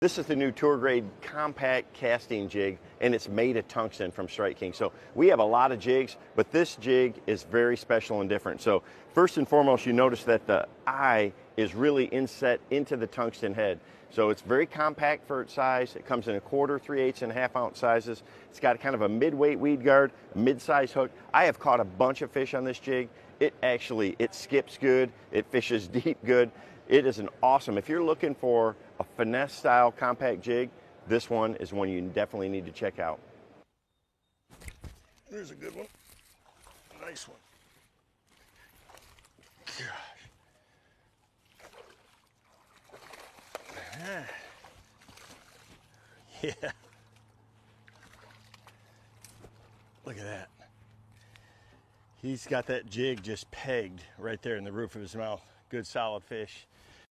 This is the new tour grade compact casting jig and it's made of tungsten from Strike King. So we have a lot of jigs, but this jig is very special and different. So first and foremost, you notice that the eye is really inset into the tungsten head. So it's very compact for its size. It comes in a quarter, three eighths, and a half ounce sizes. It's got kind of a mid-weight weed guard, mid-size hook. I have caught a bunch of fish on this jig. It actually, it skips good. It fishes deep good. It is an awesome, if you're looking for a finesse style compact jig, this one is one you definitely need to check out. There's a good one. Nice one. Yeah. Look at that. He's got that jig just pegged right there in the roof of his mouth. Good solid fish.